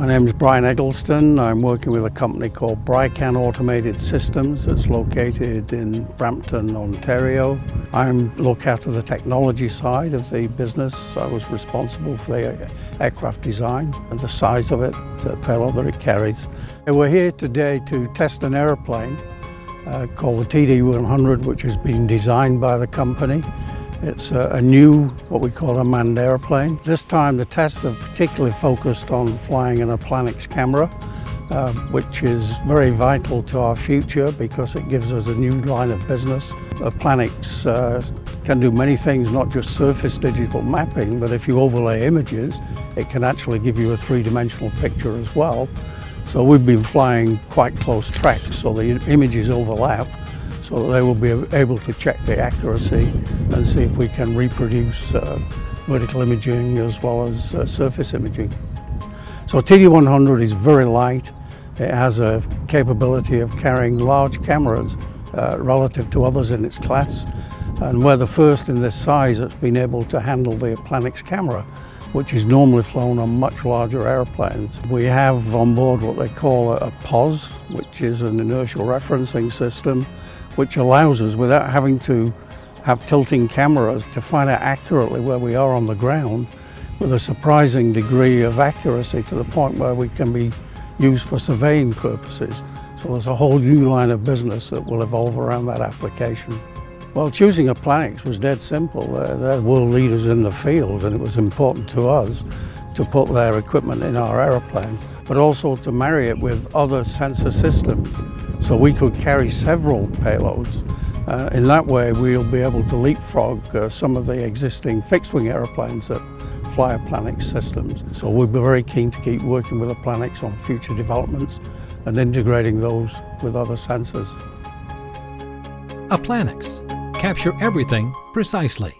My name is Brian Eggleston. I'm working with a company called Brican Automated Systems that's located in Brampton, Ontario. I look after the technology side of the business. I was responsible for the aircraft design and the size of it, the payload that it carries. And we're here today to test an aeroplane uh, called the TD100 which has been designed by the company. It's a, a, new, what we call a manned airplane. This time the tests are particularly focused on flying an Applanix camera, uh, which is very vital to our future because it gives us a new line of business. Applanix uh, can do many things, not just surface digital mapping, but if you overlay images, it can actually give you a three-dimensional picture as well. So we've been flying quite close tracks, so the images overlap so they will be able to check the accuracy and see if we can reproduce uh, vertical imaging as well as uh, surface imaging. So TD100 is very light. It has a capability of carrying large cameras uh, relative to others in its class. And we're the first in this size that's been able to handle the Applanix camera, which is normally flown on much larger airplanes. We have on board what they call a POS, which is an inertial referencing system, which allows us, without having to have tilting cameras, to find out accurately where we are on the ground with a surprising degree of accuracy to the point where we can be used for surveying purposes. So there's a whole new line of business that will evolve around that application. Well, choosing a was dead simple. They're, they're world leaders in the field and it was important to us to put their equipment in our aeroplane, but also to marry it with other sensor systems so we could carry several payloads. Uh, in that way, we'll be able to leapfrog uh, some of the existing fixed-wing aeroplanes that fly Applanix systems. So we'll be very keen to keep working with Applanix on future developments and integrating those with other sensors. Applanix. Capture everything precisely.